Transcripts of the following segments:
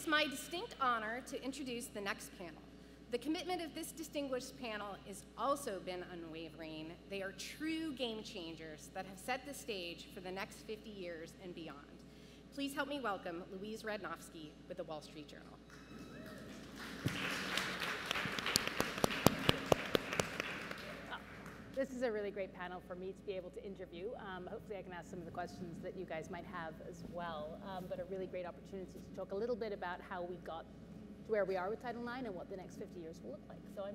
is my distinct honor to introduce the next panel. The commitment of this distinguished panel has also been unwavering. They are true game changers that have set the stage for the next 50 years and beyond. Please help me welcome Louise Radnofsky with the Wall Street Journal. This is a really great panel for me to be able to interview. Um, hopefully I can ask some of the questions that you guys might have as well, um, but a really great opportunity to talk a little bit about how we got to where we are with Title IX and what the next 50 years will look like. So I'm,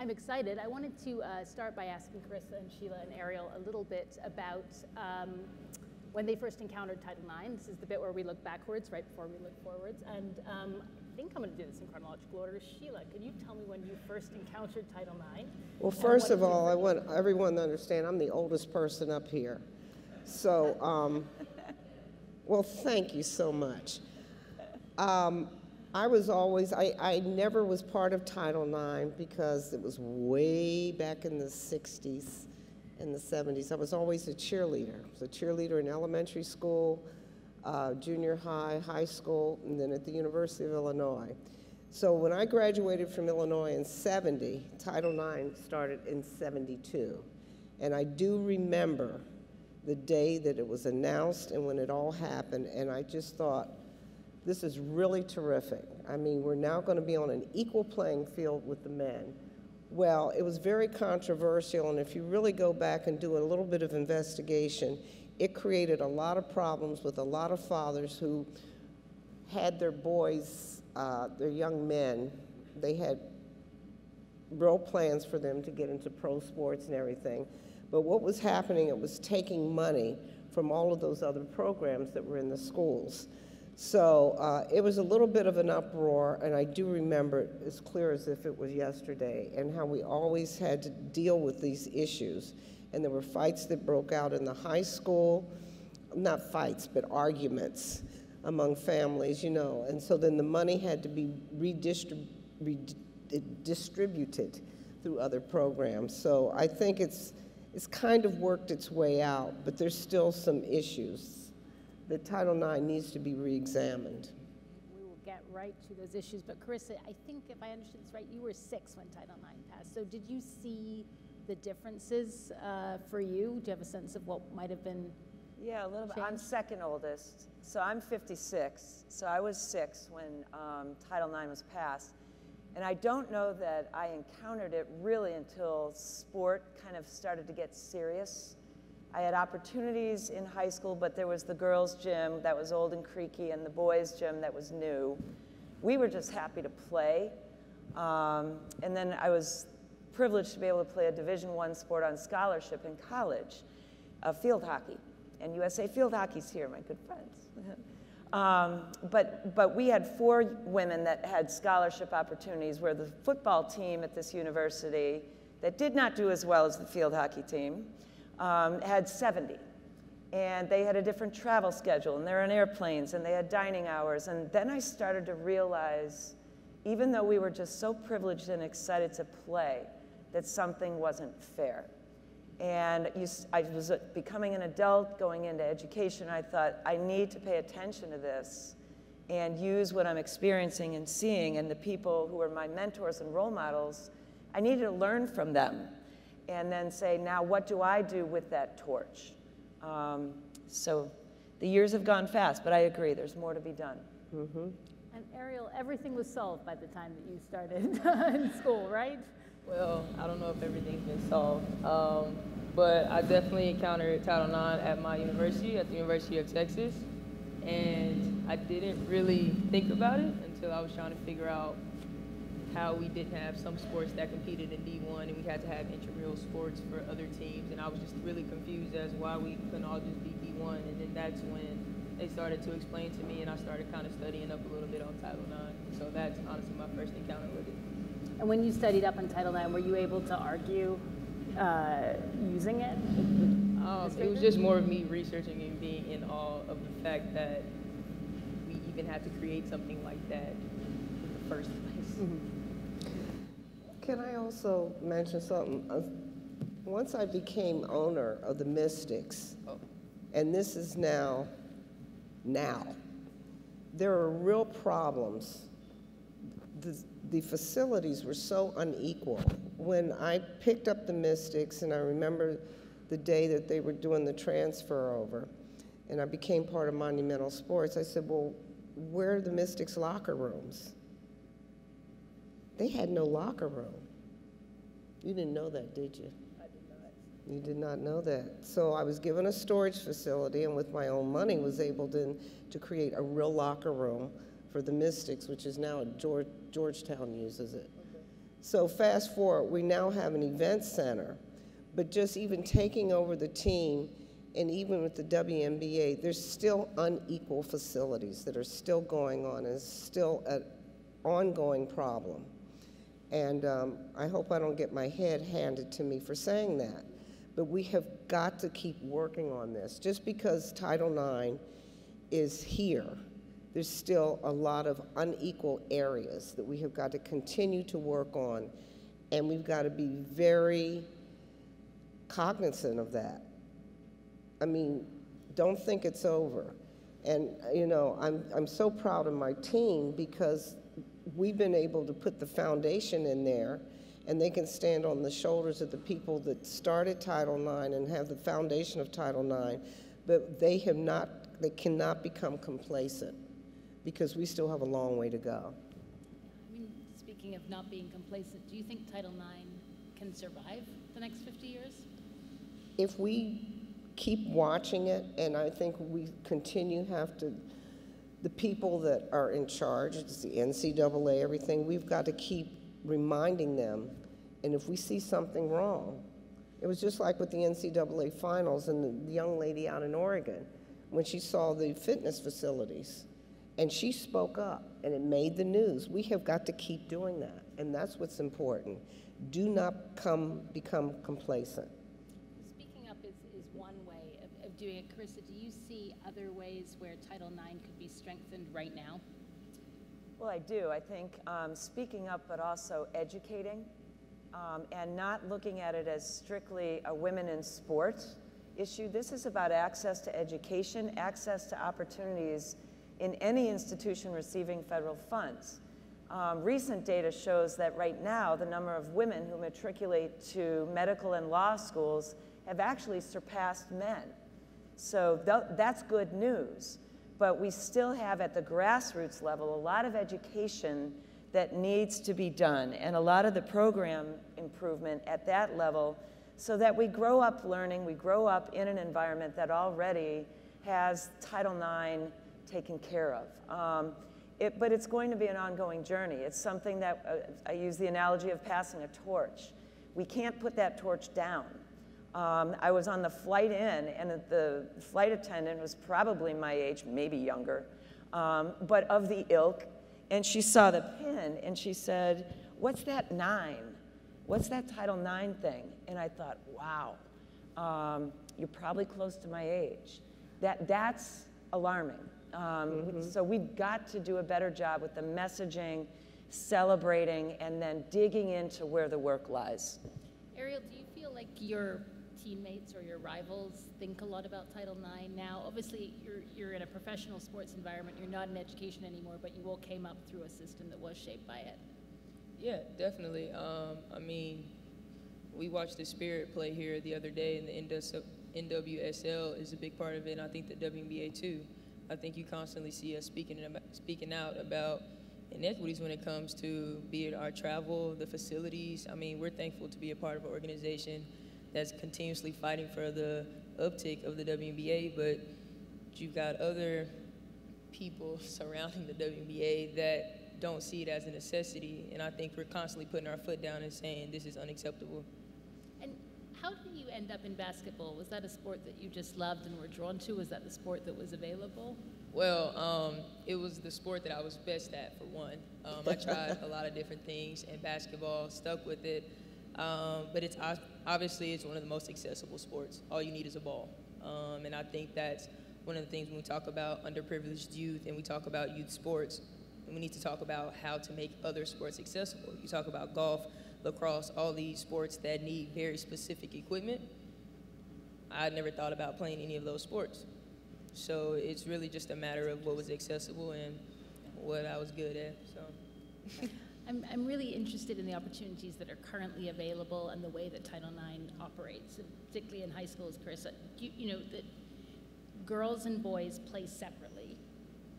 I'm excited. I wanted to uh, start by asking Karissa and Sheila and Ariel a little bit about um, when they first encountered Title IX. This is the bit where we look backwards right before we look forwards. And um, think I'm going to do this in chronological order. Sheila, can you tell me when you first encountered Title IX? Well, first of all, I want everyone to understand I'm the oldest person up here. So, um, well, thank you so much. Um, I was always, I, I never was part of Title IX because it was way back in the 60s and the 70s. I was always a cheerleader. I was a cheerleader in elementary school uh, junior high, high school, and then at the University of Illinois. So when I graduated from Illinois in 70, Title IX started in 72. And I do remember the day that it was announced and when it all happened, and I just thought, this is really terrific. I mean, we're now going to be on an equal playing field with the men. Well, it was very controversial, and if you really go back and do a little bit of investigation, it created a lot of problems with a lot of fathers who had their boys, uh, their young men, they had real plans for them to get into pro sports and everything. But what was happening, it was taking money from all of those other programs that were in the schools. So uh, it was a little bit of an uproar, and I do remember it as clear as if it was yesterday, and how we always had to deal with these issues and there were fights that broke out in the high school, not fights, but arguments among families, you know. And so then the money had to be redistributed through other programs. So I think it's, it's kind of worked its way out, but there's still some issues. The Title IX needs to be reexamined. We will get right to those issues, but Karissa, I think if I understood this right, you were six when Title IX passed. So did you see the differences uh, for you? Do you have a sense of what might have been? Yeah, a little bit. I'm second oldest, so I'm 56. So I was six when um, Title IX was passed. And I don't know that I encountered it really until sport kind of started to get serious. I had opportunities in high school, but there was the girls' gym that was old and creaky and the boys' gym that was new. We were just happy to play. Um, and then I was privileged to be able to play a Division One sport on scholarship in college, uh, field hockey. And USA Field Hockey's here, my good friends. um, but, but we had four women that had scholarship opportunities where the football team at this university that did not do as well as the field hockey team um, had 70 and they had a different travel schedule and they're on airplanes and they had dining hours and then i started to realize even though we were just so privileged and excited to play that something wasn't fair. And you, I was becoming an adult, going into education. I thought, I need to pay attention to this and use what I'm experiencing and seeing and the people who are my mentors and role models. I needed to learn from them and then say, now what do I do with that torch? Um, so the years have gone fast, but I agree, there's more to be done. Mm -hmm. And Ariel, everything was solved by the time that you started in school, right? Well, I don't know if everything's been solved, um, but I definitely encountered Title IX at my university, at the University of Texas, and I didn't really think about it until I was trying to figure out how we didn't have some sports that competed in D1 and we had to have intramural sports for other teams, and I was just really confused as why we couldn't all just be D1, and then that's when they started to explain to me, and I started kind of studying up a little bit on Title IX. So that's honestly my first encounter with it. And when you studied up on Title IX, were you able to argue uh, using it? Um, it was just more of me researching and being in awe of the fact that we even had to create something like that in the first place. Mm -hmm. Can I also mention something? Uh, once I became owner of the Mystics, oh. and this is now, now, there are real problems. The, the facilities were so unequal. When I picked up the Mystics, and I remember the day that they were doing the transfer over, and I became part of Monumental Sports, I said, Well, where are the Mystics' locker rooms? They had no locker room. You didn't know that, did you? I did not. You did not know that. So I was given a storage facility, and with my own money, was able to, to create a real locker room for the Mystics, which is now George, Georgetown uses it. Okay. So fast forward, we now have an event center, but just even taking over the team, and even with the WNBA, there's still unequal facilities that are still going on, and still an ongoing problem. And um, I hope I don't get my head handed to me for saying that. But we have got to keep working on this. Just because Title IX is here, there's still a lot of unequal areas that we have got to continue to work on. And we've got to be very cognizant of that. I mean, don't think it's over. And, you know, I'm, I'm so proud of my team because we've been able to put the foundation in there and they can stand on the shoulders of the people that started Title IX and have the foundation of Title IX, but they have not, they cannot become complacent because we still have a long way to go. I mean, speaking of not being complacent, do you think Title IX can survive the next 50 years? If we keep watching it, and I think we continue have to the people that are in charge, it's the NCAA, everything, we've got to keep reminding them. And if we see something wrong, it was just like with the NCAA finals and the, young lady out in Oregon when she saw the fitness facilities. And she spoke up and it made the news. We have got to keep doing that. And that's what's important. Do not come, become complacent. Speaking up is, is one way of, of doing it. Karissa, do you see other ways where Title IX could be strengthened right now? Well, I do. I think um, speaking up, but also educating um, and not looking at it as strictly a women in sports issue. This is about access to education, access to opportunities in any institution receiving federal funds. Um, recent data shows that right now the number of women who matriculate to medical and law schools have actually surpassed men. So th that's good news. But we still have at the grassroots level a lot of education that needs to be done and a lot of the program improvement at that level so that we grow up learning, we grow up in an environment that already has Title IX taken care of. Um, it, but it's going to be an ongoing journey. It's something that uh, I use the analogy of passing a torch. We can't put that torch down. Um, I was on the flight in, and the flight attendant was probably my age, maybe younger, um, but of the ilk. And she saw the pin, and she said, What's that nine? What's that Title IX thing? And I thought, wow, um, you're probably close to my age. That, that's alarming. Um, mm-hmm. So we've got to do a better job with the messaging, celebrating, and then digging into where the work lies. Ariel, do you feel like you're teammates or your rivals think a lot about Title IX now? Obviously, you're, you're in a professional sports environment, you're not in education anymore, but you all came up through a system that was shaped by it. Yeah, definitely. Um, I mean, we watched the Spirit play here the other day, and the NWSL is a big part of it, and I think the WNBA too. I think you constantly see us speaking, about, speaking out about inequities when it comes to be it our travel, the facilities. I mean, we're thankful to be a part of an organization that's continuously fighting for the uptick of the WNBA, but you've got other people surrounding the WNBA that don't see it as a necessity, and I think we're constantly putting our foot down and saying this is unacceptable. And how did you end up in basketball? Was that a sport that you just loved and were drawn to? Was that the sport that was available? Well, um, it was the sport that I was best at, for one. Um, I tried a lot of different things, and basketball stuck with it. Um, but it's obviously it's one of the most accessible sports. All you need is a ball, um, and I think that's one of the things when we talk about underprivileged youth and we talk about youth sports. we need to talk about how to make other sports accessible. You talk about golf, lacrosse, all these sports that need very specific equipment. I never thought about playing any of those sports. So it's really just a matter of what was accessible and what I was good at. So. I'm, I'm really interested in the opportunities that are currently available and the way that Title IX operates, particularly in high schools, Chris. You, you know, that girls and boys play separately,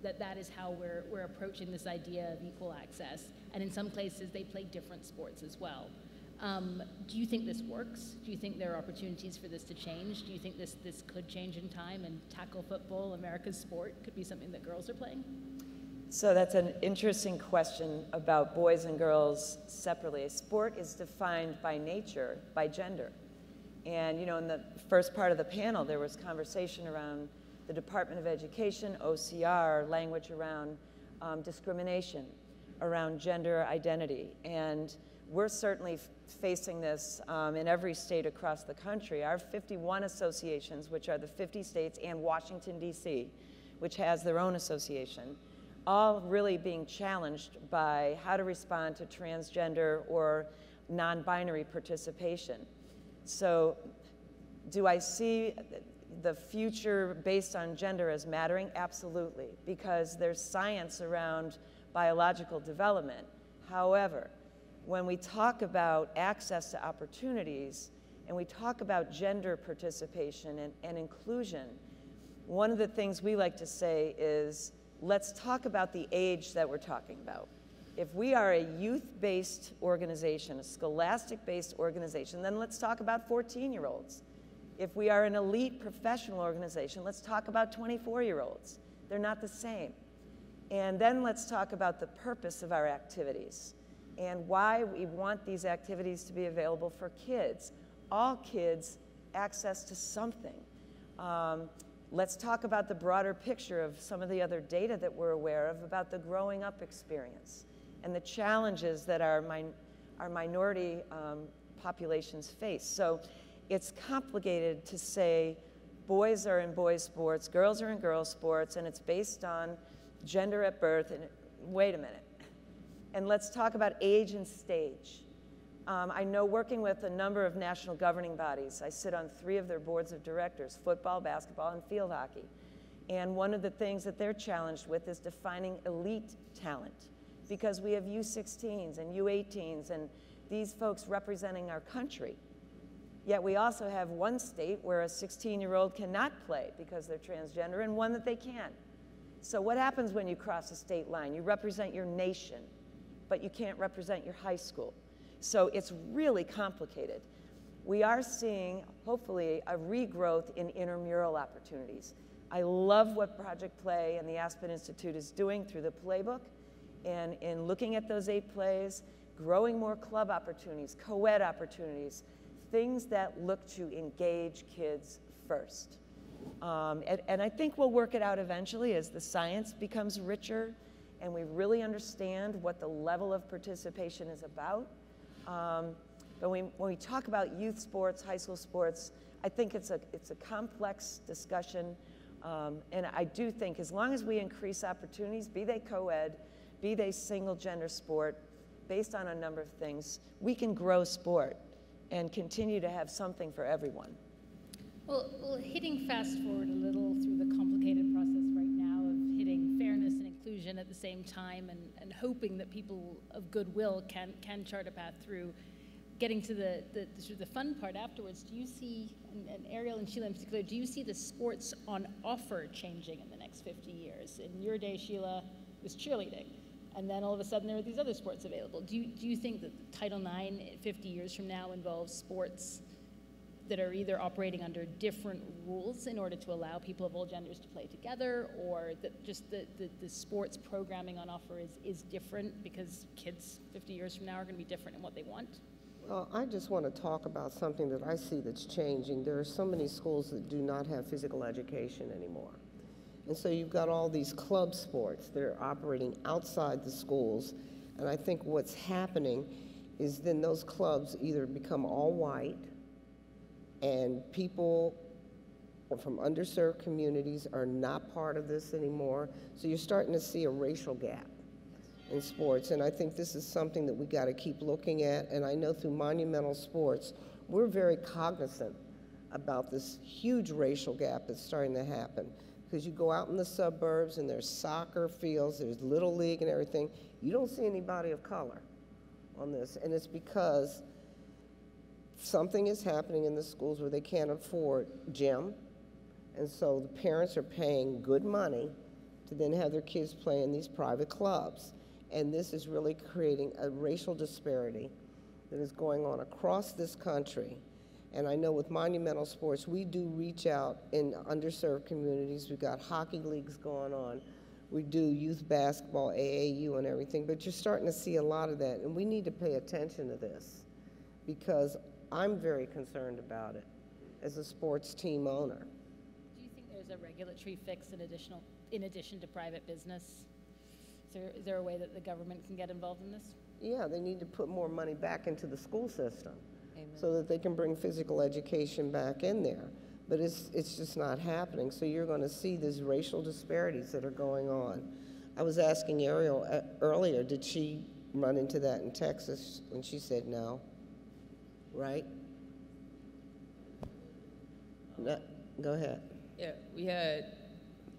that that is how we're, we're approaching this idea of equal access. And in some places, they play different sports as well. Um, do you think this works? Do you think there are opportunities for this to change? Do you think this, this could change in time and tackle football, America's sport, could be something that girls are playing? So that's an interesting question about boys and girls separately. Sport is defined by nature, by gender. And, you know, in the first part of the panel, there was conversation around the Department of Education, OCR, language around um, discrimination, around gender identity. And we're certainly facing this um, in every state across the country. Our 51 associations, which are the 50 states, and Washington, D.C., which has their own association, all really being challenged by how to respond to transgender or non binary participation. So, do I see the future based on gender as mattering? Absolutely, because there's science around biological development. However, when we talk about access to opportunities and we talk about gender participation and, and inclusion, one of the things we like to say is let's talk about the age that we're talking about. If we are a youth based organization, a scholastic based organization, then let's talk about 14 year olds. If we are an elite professional organization, let's talk about 24 year olds. They're not the same. And then let's talk about the purpose of our activities and why we want these activities to be available for kids. All kids access to something. Um, let's talk about the broader picture of some of the other data that we're aware of about the growing up experience and the challenges that our, min our minority um, populations face. So it's complicated to say boys are in boys sports, girls are in girls sports, and it's based on gender at birth. And wait a minute, and let's talk about age and stage. Um, I know working with a number of national governing bodies, I sit on three of their boards of directors football, basketball, and field hockey. And one of the things that they're challenged with is defining elite talent because we have U16s and U18s and these folks representing our country. Yet we also have one state where a 16 year old cannot play because they're transgender and one that they can. So, what happens when you cross a state line? You represent your nation but you can't represent your high school. So it's really complicated. We are seeing, hopefully, a regrowth in intramural opportunities. I love what Project Play and the Aspen Institute is doing through the playbook and in looking at those eight plays, growing more club opportunities, co ed opportunities, things that look to engage kids first. Um, and, and I think we'll work it out eventually as the science becomes richer and we really understand what the level of participation is about. Um, but when we, when we talk about youth sports, high school sports, I think it's a, it's a complex discussion. Um, and I do think as long as we increase opportunities, be they co ed, be they single gender sport, based on a number of things, we can grow sport and continue to have something for everyone. Well, well hitting fast forward a little through the complicated process right now of hitting fairness and inclusion at the same time and, and hoping that people of goodwill can, can chart a path through getting to the, the, the, sort of the fun part afterwards, do you see, and, and, Ariel and Sheila in particular, do you see the sports on offer changing in the next 50 years? In your day, Sheila, was cheerleading. And then all of a sudden there were these other sports available. Do you, do you think that Title IX 50 years from now involves sports that are either operating under different rules in order to allow people of all genders to play together, or that just the, the, the, sports programming on offer is, is different because kids 50 years from now are going to be different in what they want? Well, I just want to talk about something that I see that's changing. There are so many schools that do not have physical education anymore. And so you've got all these club sports that are operating outside the schools. And I think what's happening is then those clubs either become all white and people from underserved communities are not part of this anymore. So you're starting to see a racial gap in sports. And I think this is something that we got to keep looking at. And I know through Monumental Sports, we're very cognizant about this huge racial gap that's starting to happen. Because you go out in the suburbs and there's soccer fields, there's Little League and everything. You don't see anybody of color on this. And it's because something is happening in the schools where they can't afford gym. And so the parents are paying good money to then have their kids play in these private clubs. And this is really creating a racial disparity that is going on across this country. And I know with Monumental Sports, we do reach out in underserved communities. We've got hockey leagues going on. We do youth basketball, AAU, and everything. But you're starting to see a lot of that. And we need to pay attention to this because I'm very concerned about it as a sports team owner. Do you think there's a regulatory fix in additional, in addition to private business? Is there, is there a way that the government can get involved in this? Yeah, they need to put more money back into the school system so that they can bring physical education back in there. But it's, it's just not happening. So you're going to see these racial disparities that are going on. I was asking Ariel uh, earlier, did she run into that in Texas? And she said no. Right? No, go ahead. Yeah, we had.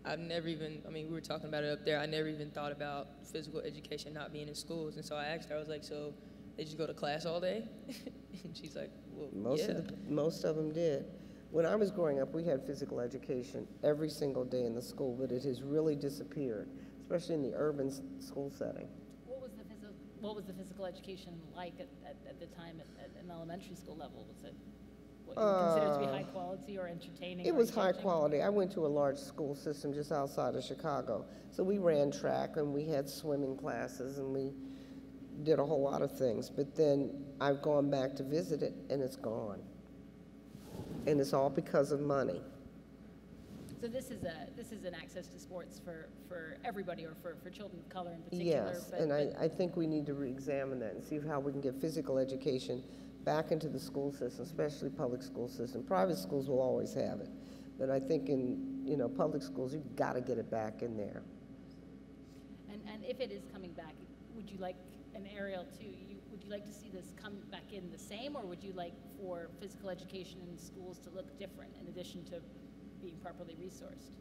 I've never even. I mean, we were talking about it up there. I never even thought about physical education not being in schools, and so I asked her. I was like, "So they just go to class all day?" and she's like, "Well, Most yeah." of the, most of them did. When I was growing up, we had physical education every single day in the school, but it has really disappeared, especially in the urban school setting. What was the physical, what was the physical education like at, at, at the time at, at an elementary school level? Was it what you consider to be high quality or entertaining? Uh, It or was high quality. I went to a large school system just outside of Chicago. So we ran track and we had swimming classes and we did a whole lot of things. But then I've gone back to visit it and it's gone. And it's all because of money. So this is a, this is an access to sports for, for everybody or for, for children of color in particular? Yes, but- and I, but- I think we need to re-examine that and see how we can get physical education back into the school system, especially public school system. Private schools will always have it, but I think in, you know, public schools, you've got to get it back in there. And, and if it is coming back, would you like, an Ariel too, you, would you like to see this come back in the same, or would you like for physical education in schools to look different in addition to being properly resourced?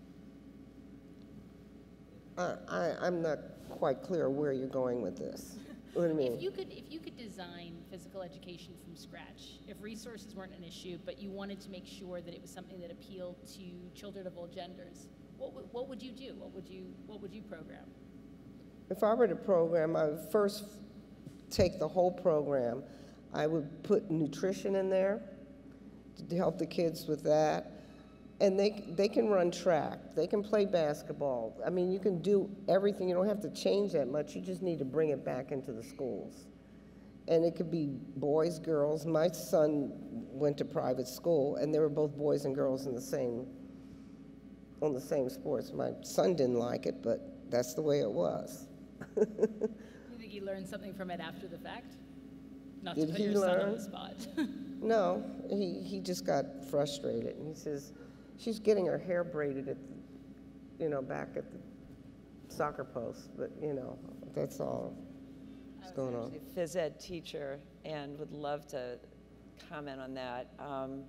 I, I, I'm not quite clear where you're going with this. What do you mean? If you could, if you could design physical education from scratch, if resources weren't an issue, but you wanted to make sure that it was something that appealed to children of all genders, what would, what would you do? What would you, what would you program? If I were to program, I would first take the whole program. I would put nutrition in there to help the kids with that. And they, they can run track, they can play basketball. I mean, you can do everything. You don't have to change that much. You just need to bring it back into the schools. And it could be boys, girls. My son went to private school, and they were both boys and girls in the same, on the same sports. My son didn't like it, but that's the way it was. Do you think he learned something from it after the fact? Not to Did put he your son on learn? the spot. No, he, he just got frustrated, and he says, she's getting her hair braided at, the, you know, back at the soccer post, but, you know, that's all that's going on. a phys ed teacher and would love to comment on that. Um,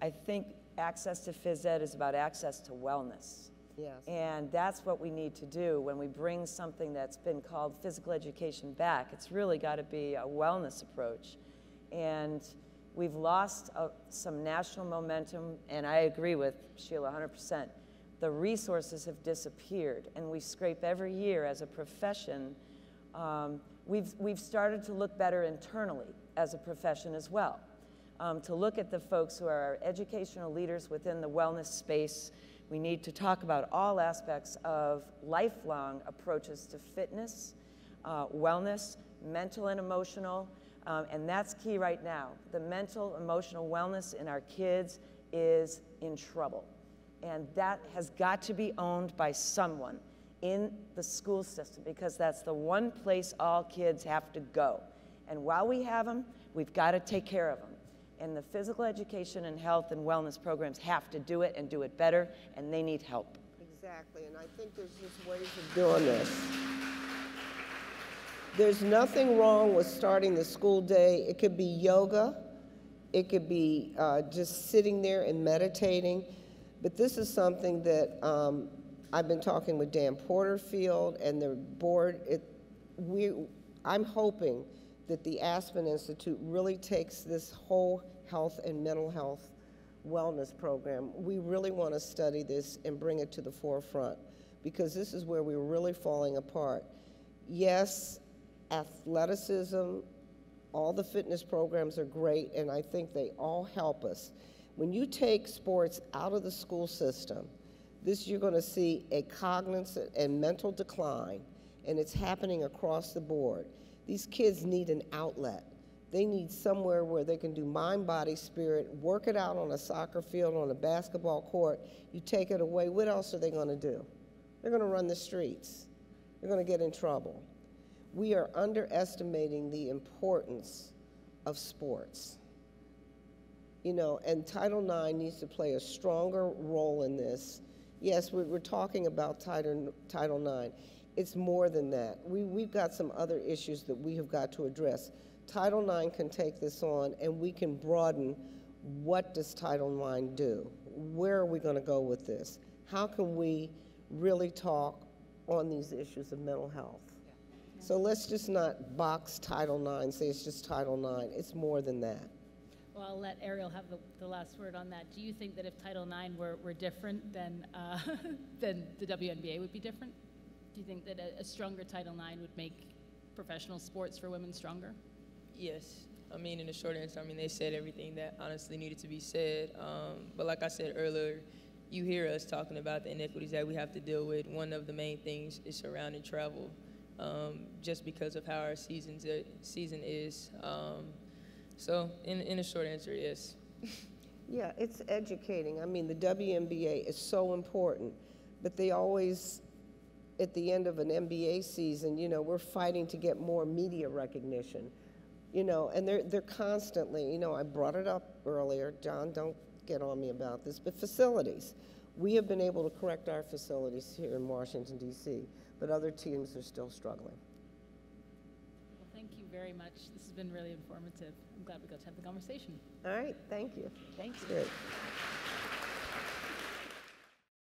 I think access to phys ed is about access to wellness. Yes. And that's what we need to do when we bring something that's been called physical education back. It's really got to be a wellness approach. And we've lost uh, some national momentum, and I agree with Sheila 100%. The resources have disappeared, and we scrape every year as a profession. Um, we've, we've started to look better internally as a profession as well. Um, to look at the folks who are our educational leaders within the wellness space. We need to talk about all aspects of lifelong approaches to fitness, uh, wellness, mental and emotional, um, and that's key right now. The mental, emotional wellness in our kids is in trouble. And that has got to be owned by someone in the school system because that's the one place all kids have to go. And while we have them, we've got to take care of them. And the physical education and health and wellness programs have to do it and do it better, and they need help. Exactly, and I think there's just ways of doing this. There's nothing wrong with starting the school day. It could be yoga, it could be uh, just sitting there and meditating, but this is something that um, I've been talking with Dan Porterfield and the board. It, we, I'm hoping that the Aspen Institute really takes this whole health and mental health wellness program. We really want to study this and bring it to the forefront because this is where we're really falling apart. Yes, athleticism, all the fitness programs are great, and I think they all help us. When you take sports out of the school system, this you're going to see a cognitive and mental decline, and it's happening across the board. These kids need an outlet. They need somewhere where they can do mind, body, spirit, work it out on a soccer field, on a basketball court. You take it away, what else are they going to do? They're going to run the streets. They're going to get in trouble. We are underestimating the importance of sports. You know, and Title IX needs to play a stronger role in this. Yes, we're, talking about Title, Title IX. It's more than that. We, we've got some other issues that we have got to address. Title IX can take this on, and we can broaden what does Title IX do? Where are we going to go with this? How can we really talk on these issues of mental health? So let's just not box Title IX, say it's just Title IX. It's more than that. Well, I'll let Ariel have the, the last word on that. Do you think that if Title IX were, were different, then, uh, then the WNBA would be different? Do you think that a, a stronger Title IX would make professional sports for women stronger? Yes. I mean, in the short answer, I mean, they said everything that honestly needed to be said. Um, but like I said earlier, you hear us talking about the inequities that we have to deal with. One of the main things is surrounding travel, um, just because of how our seasons uh, season is. Um, so, in, in a short answer, yes. Yeah, it's educating. I mean, the WNBA is so important, but they always, at the end of an NBA season, you know, we're fighting to get more media recognition. You know, and they're, they're constantly, you know, I brought it up earlier. John, don't get on me about this, but facilities. We have been able to correct our facilities here in Washington, D.C., but other teams are still struggling. Well, thank you very much. This has been really informative. I'm glad we got to have the conversation. All right, thank you. Thank you.